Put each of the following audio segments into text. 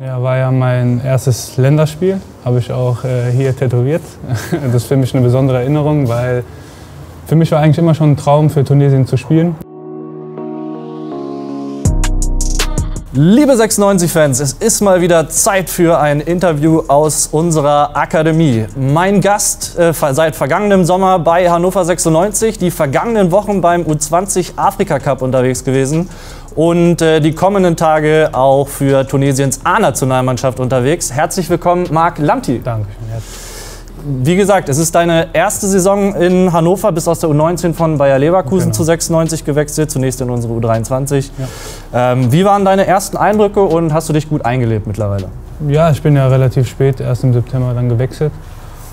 Ja, war ja mein erstes Länderspiel, habe ich auch äh, hier tätowiert. Das ist für mich eine besondere Erinnerung, weil für mich war eigentlich immer schon ein Traum, für Tunesien zu spielen. Liebe 96-Fans, es ist mal wieder Zeit für ein Interview aus unserer Akademie. Mein Gast äh, seit vergangenem Sommer bei Hannover 96, die vergangenen Wochen beim U20 Afrika Cup unterwegs gewesen und äh, die kommenden Tage auch für Tunesiens A-Nationalmannschaft unterwegs. Herzlich willkommen, Marc Lamti. Dankeschön. Wie gesagt, es ist deine erste Saison in Hannover, bist aus der U19 von Bayer Leverkusen genau. zu 96 gewechselt, zunächst in unsere U23. Ja. Ähm, wie waren deine ersten Eindrücke und hast du dich gut eingelebt mittlerweile? Ja, ich bin ja relativ spät, erst im September dann gewechselt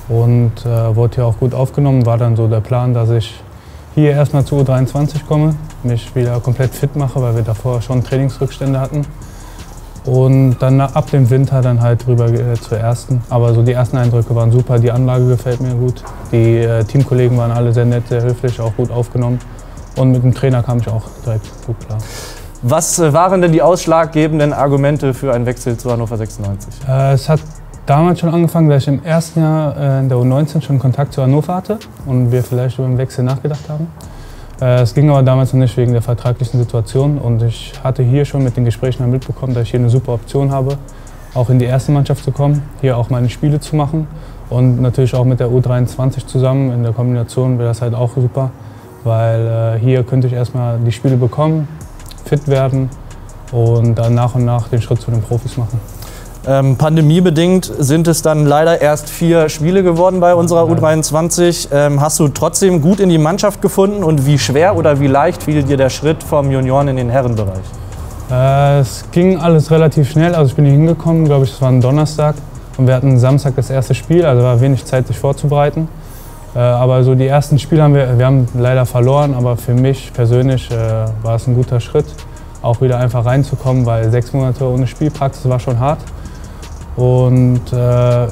und äh, wurde hier auch gut aufgenommen. War dann so der Plan, dass ich hier erstmal zu U23 komme, mich wieder komplett fit mache, weil wir davor schon Trainingsrückstände hatten und dann ab dem Winter dann halt rüber äh, zur ersten. Aber so die ersten Eindrücke waren super, die Anlage gefällt mir gut. Die äh, Teamkollegen waren alle sehr nett, sehr höflich, auch gut aufgenommen. Und mit dem Trainer kam ich auch direkt gut klar. Was äh, waren denn die ausschlaggebenden Argumente für einen Wechsel zu Hannover 96? Äh, es hat damals schon angefangen, dass ich im ersten Jahr äh, in der U19 schon Kontakt zu Hannover hatte und wir vielleicht über den Wechsel nachgedacht haben. Äh, es ging aber damals noch nicht wegen der vertraglichen Situation und ich hatte hier schon mit den Gesprächen mitbekommen, dass ich hier eine super Option habe, auch in die erste Mannschaft zu kommen, hier auch meine Spiele zu machen und natürlich auch mit der U23 zusammen in der Kombination wäre das halt auch super, weil äh, hier könnte ich erstmal die Spiele bekommen, fit werden und dann nach und nach den Schritt zu den Profis machen. Ähm, pandemiebedingt sind es dann leider erst vier Spiele geworden bei unserer U23. Ähm, hast du trotzdem gut in die Mannschaft gefunden und wie schwer oder wie leicht fiel dir der Schritt vom Junioren in den Herrenbereich? Äh, es ging alles relativ schnell. Also ich bin hier hingekommen, glaube ich, es war ein Donnerstag und wir hatten Samstag das erste Spiel, also war wenig Zeit, sich vorzubereiten. Äh, aber so die ersten Spiele haben wir, wir haben leider verloren, aber für mich persönlich äh, war es ein guter Schritt, auch wieder einfach reinzukommen, weil sechs Monate ohne Spielpraxis war schon hart. Und äh,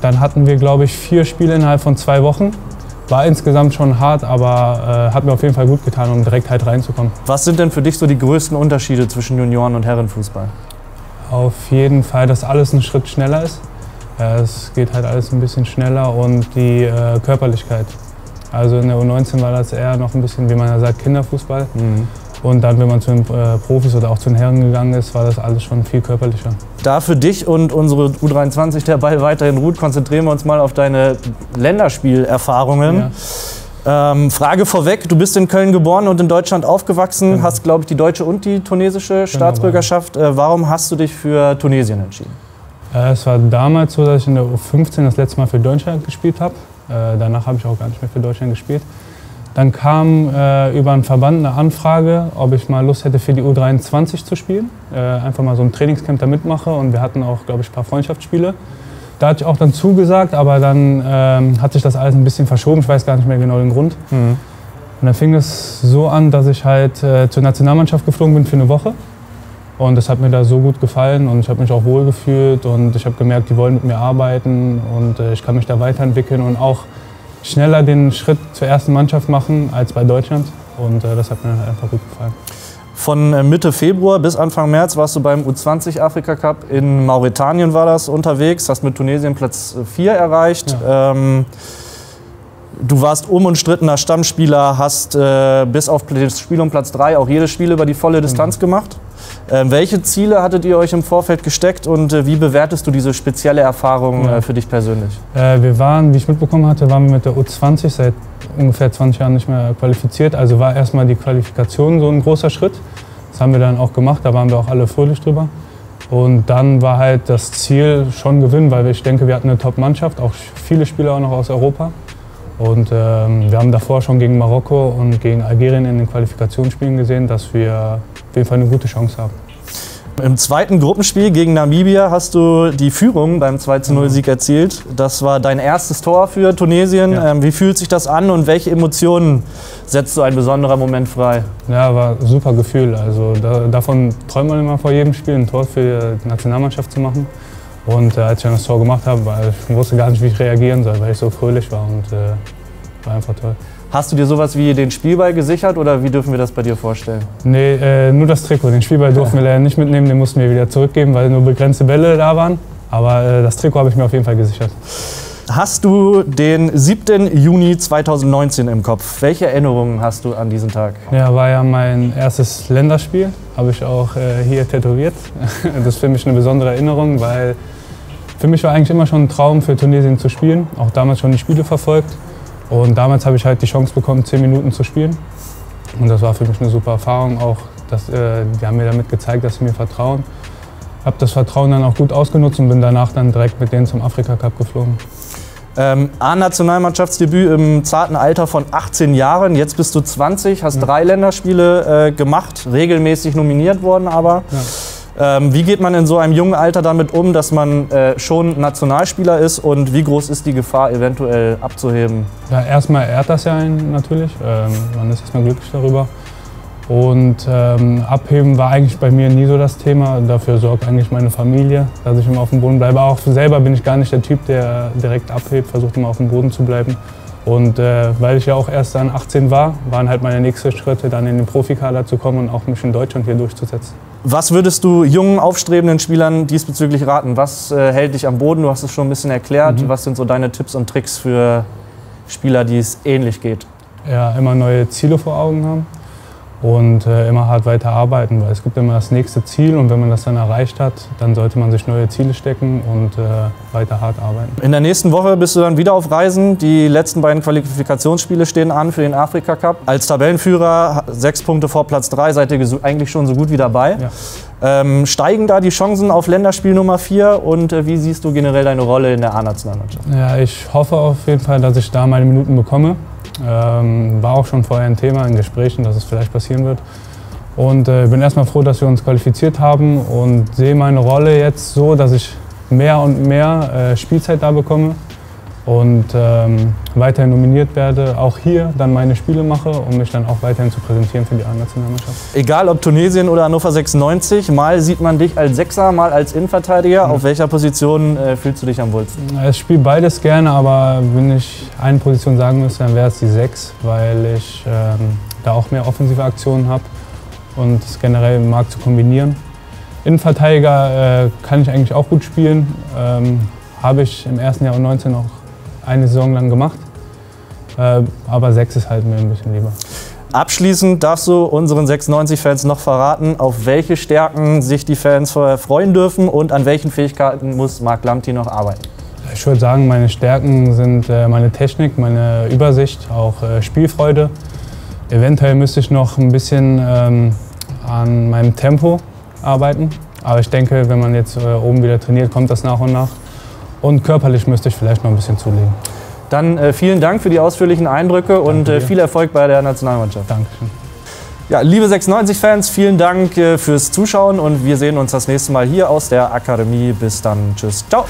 dann hatten wir, glaube ich, vier Spiele innerhalb von zwei Wochen. War insgesamt schon hart, aber äh, hat mir auf jeden Fall gut getan, um direkt halt reinzukommen. Was sind denn für dich so die größten Unterschiede zwischen Junioren- und Herrenfußball? Auf jeden Fall, dass alles einen Schritt schneller ist. Äh, es geht halt alles ein bisschen schneller und die äh, Körperlichkeit. Also in der U19 war das eher noch ein bisschen, wie man ja sagt, Kinderfußball. Mhm. Und dann, wenn man zu den äh, Profis oder auch zu den Herren gegangen ist, war das alles schon viel körperlicher. Da für dich und unsere U23 der Ball weiterhin ruht, konzentrieren wir uns mal auf deine Länderspielerfahrungen. Ja. Ähm, Frage vorweg, du bist in Köln geboren und in Deutschland aufgewachsen, genau. hast, glaube ich, die deutsche und die tunesische genau, Staatsbürgerschaft. Äh, warum hast du dich für Tunesien entschieden? Äh, es war damals so, dass ich in der U15 das letzte Mal für Deutschland gespielt habe. Äh, danach habe ich auch gar nicht mehr für Deutschland gespielt. Dann kam äh, über einen Verband eine Anfrage, ob ich mal Lust hätte, für die U23 zu spielen. Äh, einfach mal so ein Trainingscamp da mitmache und wir hatten auch, glaube ich, ein paar Freundschaftsspiele. Da hatte ich auch dann zugesagt, aber dann ähm, hat sich das alles ein bisschen verschoben. Ich weiß gar nicht mehr genau den Grund. Mhm. Und dann fing es so an, dass ich halt äh, zur Nationalmannschaft geflogen bin für eine Woche. Und das hat mir da so gut gefallen und ich habe mich auch wohl gefühlt und ich habe gemerkt, die wollen mit mir arbeiten und äh, ich kann mich da weiterentwickeln und auch schneller den Schritt zur ersten Mannschaft machen als bei Deutschland. Und äh, das hat mir einfach gut gefallen. Von äh, Mitte Februar bis Anfang März warst du beim U20 Afrika Cup in Mauretanien war das unterwegs, hast mit Tunesien Platz 4 erreicht. Ja. Ähm, du warst unumstrittener Stammspieler, hast äh, bis auf das Spiel um Platz 3 auch jedes Spiel über die volle Distanz mhm. gemacht. Ähm, welche Ziele hattet ihr euch im Vorfeld gesteckt und äh, wie bewertest du diese spezielle Erfahrung ja. äh, für dich persönlich? Äh, wir waren, wie ich mitbekommen hatte, waren wir mit der U20 seit ungefähr 20 Jahren nicht mehr qualifiziert. Also war erstmal die Qualifikation so ein großer Schritt. Das haben wir dann auch gemacht, da waren wir auch alle fröhlich drüber. Und dann war halt das Ziel schon gewinnen, weil ich denke, wir hatten eine Top-Mannschaft, auch viele Spieler auch noch aus Europa. Und ähm, wir haben davor schon gegen Marokko und gegen Algerien in den Qualifikationsspielen gesehen, dass wir auf jeden Fall eine gute Chance haben. Im zweiten Gruppenspiel gegen Namibia hast du die Führung beim 2-0-Sieg mhm. erzielt. Das war dein erstes Tor für Tunesien. Ja. Ähm, wie fühlt sich das an und welche Emotionen setzt so ein besonderer Moment frei? Ja, war ein super Gefühl. Also da, davon träumt man immer vor jedem Spiel, ein Tor für die Nationalmannschaft zu machen. Und äh, als ich dann das Tor gemacht habe, ich wusste gar nicht, wie ich reagieren soll, weil ich so fröhlich war und äh, war einfach toll. Hast du dir sowas wie den Spielball gesichert oder wie dürfen wir das bei dir vorstellen? Nee, äh, nur das Trikot. Den Spielball durften wir leider nicht mitnehmen, den mussten wir wieder zurückgeben, weil nur begrenzte Bälle da waren. Aber äh, das Trikot habe ich mir auf jeden Fall gesichert. Hast du den 7. Juni 2019 im Kopf? Welche Erinnerungen hast du an diesen Tag? Ja, war ja mein erstes Länderspiel, habe ich auch äh, hier tätowiert. Das ist für mich eine besondere Erinnerung, weil für mich war eigentlich immer schon ein Traum, für Tunesien zu spielen. Auch damals schon die Spiele verfolgt. Und damals habe ich halt die Chance bekommen, zehn Minuten zu spielen. Und das war für mich eine super Erfahrung. Auch dass, äh, die haben mir damit gezeigt, dass sie mir vertrauen. Habe das Vertrauen dann auch gut ausgenutzt und bin danach dann direkt mit denen zum Afrika Cup geflogen. Ähm, A-Nationalmannschaftsdebüt im zarten Alter von 18 Jahren. Jetzt bist du 20, hast ja. drei Länderspiele äh, gemacht, regelmäßig nominiert worden aber. Ja. Ähm, wie geht man in so einem jungen Alter damit um, dass man äh, schon Nationalspieler ist und wie groß ist die Gefahr, eventuell abzuheben? Ja, erstmal ehrt das ja einen natürlich. Ähm, man ist erstmal glücklich darüber. Und ähm, abheben war eigentlich bei mir nie so das Thema. Dafür sorgt eigentlich meine Familie, dass ich immer auf dem Boden bleibe. Auch selber bin ich gar nicht der Typ, der direkt abhebt, versucht immer auf dem Boden zu bleiben. Und äh, weil ich ja auch erst dann 18 war, waren halt meine nächsten Schritte, dann in den Profikader zu kommen und auch mich in Deutschland hier durchzusetzen. Was würdest du jungen, aufstrebenden Spielern diesbezüglich raten? Was äh, hält dich am Boden? Du hast es schon ein bisschen erklärt. Mhm. Was sind so deine Tipps und Tricks für Spieler, die es ähnlich geht? Ja, immer neue Ziele vor Augen haben und äh, immer hart weiter arbeiten, weil es gibt immer das nächste Ziel und wenn man das dann erreicht hat, dann sollte man sich neue Ziele stecken und äh, weiter hart arbeiten. In der nächsten Woche bist du dann wieder auf Reisen. Die letzten beiden Qualifikationsspiele stehen an für den Afrika Cup. Als Tabellenführer, sechs Punkte vor Platz drei, seid ihr eigentlich schon so gut wie dabei. Ja. Ähm, steigen da die Chancen auf Länderspiel Nummer vier und äh, wie siehst du generell deine Rolle in der A-Nationalmannschaft? Ja, ich hoffe auf jeden Fall, dass ich da meine Minuten bekomme. Ähm, war auch schon vorher ein Thema in Gesprächen, dass es vielleicht passieren wird. Und äh, bin erstmal froh, dass wir uns qualifiziert haben und sehe meine Rolle jetzt so, dass ich mehr und mehr äh, Spielzeit da bekomme und ähm, weiterhin nominiert werde, auch hier dann meine Spiele mache, um mich dann auch weiterhin zu präsentieren für die A-Nationalmannschaft. Egal ob Tunesien oder Hannover 96, mal sieht man dich als Sechser, mal als Innenverteidiger. Mhm. Auf welcher Position äh, fühlst du dich am wohlsten? Ich spiele beides gerne, aber wenn ich eine Position sagen müsste, dann wäre es die Sechs, weil ich ähm, da auch mehr offensive Aktionen habe und es generell mag zu kombinieren. Innenverteidiger äh, kann ich eigentlich auch gut spielen. Ähm, habe ich im ersten Jahr und 19 auch eine Saison lang gemacht. Äh, aber sechs ist halt mir ein bisschen lieber. Abschließend darfst du unseren 96-Fans noch verraten, auf welche Stärken sich die Fans freuen dürfen und an welchen Fähigkeiten muss Marc Lamti noch arbeiten. Ich würde sagen, meine Stärken sind äh, meine Technik, meine Übersicht, auch äh, Spielfreude. Eventuell müsste ich noch ein bisschen ähm, an meinem Tempo arbeiten. Aber ich denke, wenn man jetzt oben wieder trainiert, kommt das nach und nach. Und körperlich müsste ich vielleicht noch ein bisschen zulegen. Dann äh, vielen Dank für die ausführlichen Eindrücke und äh, viel Erfolg bei der Nationalmannschaft. Dankeschön. Ja, liebe 96-Fans, vielen Dank äh, fürs Zuschauen und wir sehen uns das nächste Mal hier aus der Akademie. Bis dann. Tschüss. Ciao.